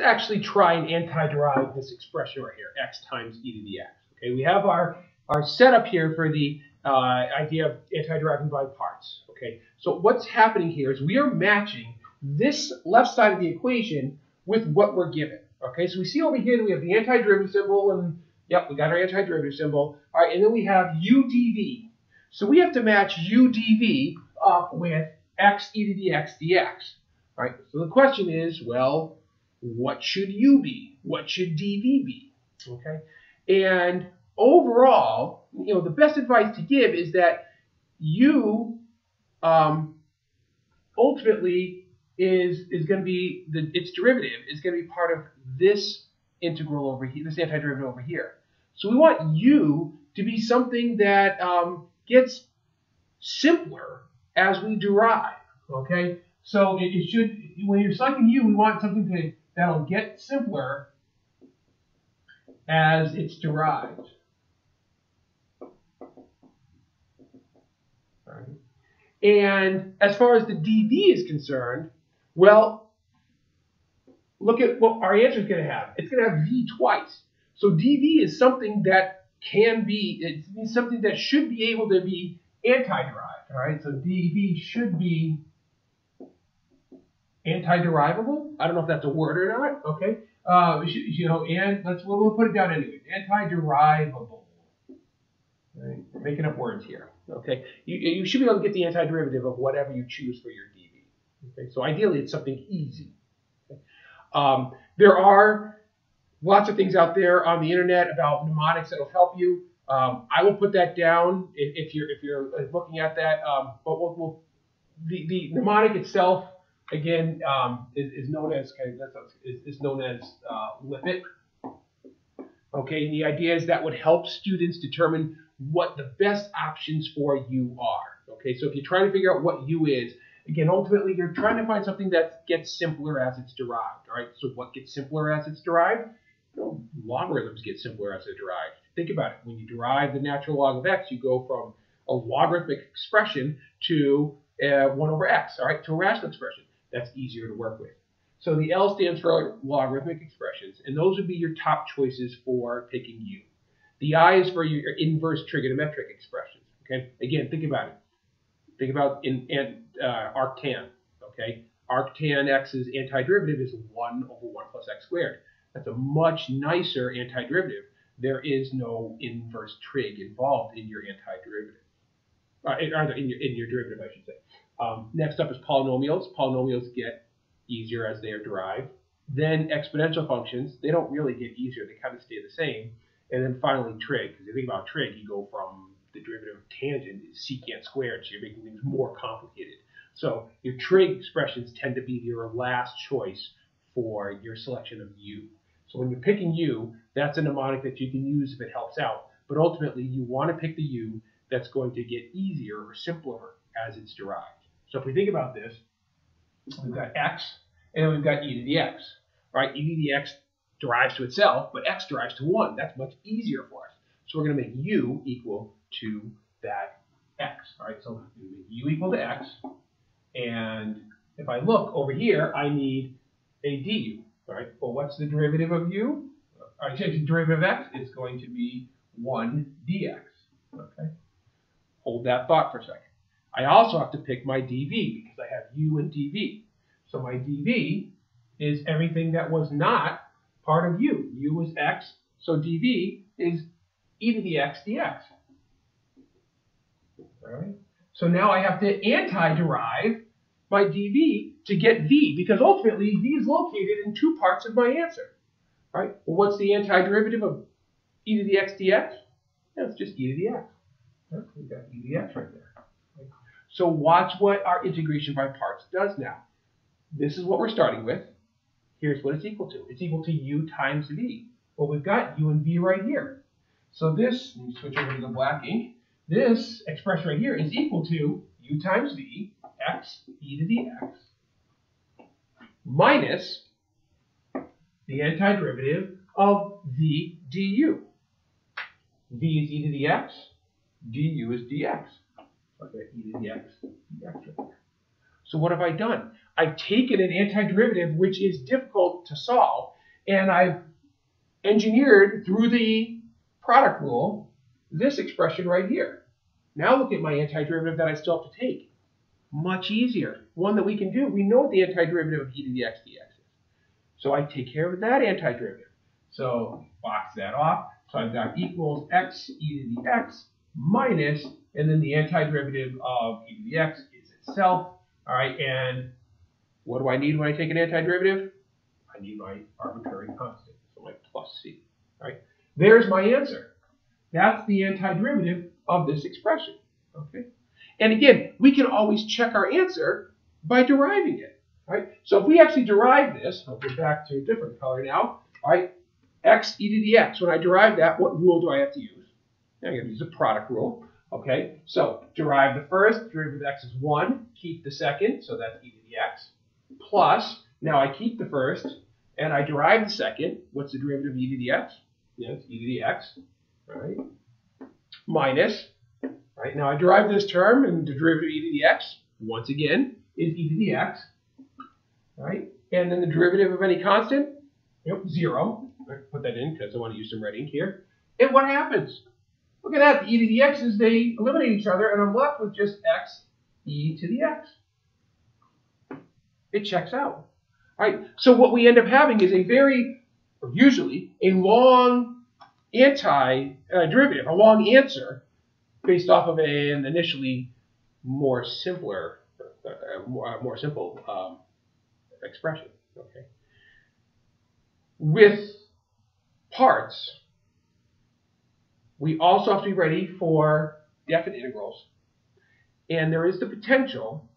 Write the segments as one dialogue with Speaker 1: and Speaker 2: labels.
Speaker 1: actually try and anti-derive this expression right here, x times e to the x. Okay, we have our, our setup here for the uh, idea of anti-deriving by parts. Okay, so what's happening here is we are matching this left side of the equation with what we're given. Okay, so we see over here that we have the antiderivative symbol, and yep, we got our antiderivative symbol. All right, and then we have u dv. So we have to match u dv up with x e to the x dx. All right, so the question is, well, what should u be? What should dv be? Okay, and overall, you know, the best advice to give is that u um, ultimately is is going to be the its derivative is going to be part of this integral over here, this antiderivative over here. So we want u to be something that um, gets simpler as we derive. Okay, so it, it should when you're selecting u, we want something to, that'll get simpler as it's derived. And as far as the dv is concerned, well, look at what our answer is going to have. It's going to have v twice. So dv is something that can be, it's something that should be able to be anti-derived. All right, so dv should be anti-derivable. I don't know if that's a word or not. Okay, uh, you know, and let's we'll, we'll put it down anyway. Anti-derivable. Right? Making up words here. Okay, you, you should be able to get the antiderivative of whatever you choose for your dv. Okay, so ideally it's something easy. Okay? Um, there are lots of things out there on the internet about mnemonics that will help you. Um, I will put that down if, if you're if you're looking at that. Um, but we'll, we'll, the the mnemonic itself again um, is, is, known as is, is known as uh, LIPET. Okay, and the idea is that would help students determine what the best options for you are. Okay, so if you're trying to figure out what u is, again, ultimately you're trying to find something that gets simpler as it's derived. All right, so what gets simpler as it's derived? You know, logarithms get simpler as they're derived. Think about it. When you derive the natural log of x, you go from a logarithmic expression to uh, 1 over x, all right, to a rational expression. That's easier to work with. So the L stands for logarithmic expressions, and those would be your top choices for picking u. The I is for your inverse trigonometric expressions. Okay. Again, think about it. Think about in, in uh, arctan. Okay. Arctan x's antiderivative is 1 over 1 plus x squared. That's a much nicer antiderivative. There is no inverse trig involved in your antiderivative. Uh, in, your, in your derivative, I should say. Um, next up is polynomials. Polynomials get easier as they are derived. Then exponential functions, they don't really get easier. They kind of stay the same. And then finally trig, because if you think about trig, you go from the derivative of tangent is secant squared, so you're making things more complicated. So your trig expressions tend to be your last choice for your selection of u. So when you're picking u, that's a mnemonic that you can use if it helps out. But ultimately, you want to pick the u that's going to get easier or simpler as it's derived. So if we think about this, we've got x, and then we've got e to the x. Right? E to the x derives to itself, but x derives to 1. That's much easier for us. So we're going to make u equal to that x. All right, so we make u equal to x. And if I look over here, I need a du. Right, well, what's the derivative of u? I change the derivative of x. It's going to be 1 dx. Okay, hold that thought for a second. I also have to pick my dv because I have u and dv. So my dv is everything that was not part of u. u is x, so dv is e to the x dx. Right. So now I have to anti-derive my dv to get v, because ultimately v is located in two parts of my answer. Right. Well, what's the antiderivative of e to the x dx? That's just e to the x. We've got e to the x right there. So watch what our integration by parts does now. This is what we're starting with here's what it's equal to. It's equal to u times v. Well, we've got u and v right here. So this, let me switch over to the black ink. This expression right here is equal to u times v, x e to the x, minus the antiderivative of v du. v is e to the x, du is dx. To the x right there. So what have I done? I've taken an antiderivative which is difficult to solve, and I've engineered through the product rule this expression right here. Now look at my antiderivative that I still have to take. Much easier. One that we can do. We know the antiderivative of e to the x dx is. So I take care of that antiderivative. So box that off. So I've got equals x e to the x minus, and then the antiderivative of e to the x is itself. All right, and what do I need when I take an antiderivative? I need my arbitrary constant, so my plus c. All right, there's my answer. That's the antiderivative of this expression. Okay, and again, we can always check our answer by deriving it. Right? So if we actually derive this, I'll go back to a different color now. All right, x e to the x. When I derive that, what rule do I have to use? I'm going to use a product rule. Okay, so derive the first, derivative of x is 1, keep the second, so that's e to the x, plus, now I keep the first, and I derive the second. What's the derivative of e to the x? Yes, e to the x, right? Minus, right? Now I derive this term, and the derivative of e to the x, once again, is e to the x, right? And then the derivative of any constant, yep, 0. I put that in because I want to use some red ink here. And what happens? Look at that. The e to the x's, they eliminate each other, and I'm left with just x e to the x. It checks out. All right. So what we end up having is a very, or usually, a long anti-derivative, uh, a long answer based off of an initially more simpler, more, uh, more simple um, expression. Okay. With parts, we also have to be ready for definite integrals. And there is the potential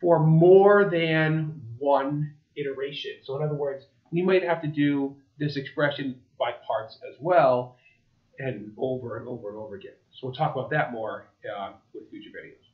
Speaker 1: for more than one iteration. So in other words, we might have to do this expression by parts as well and over and over and over again. So we'll talk about that more uh, with future videos.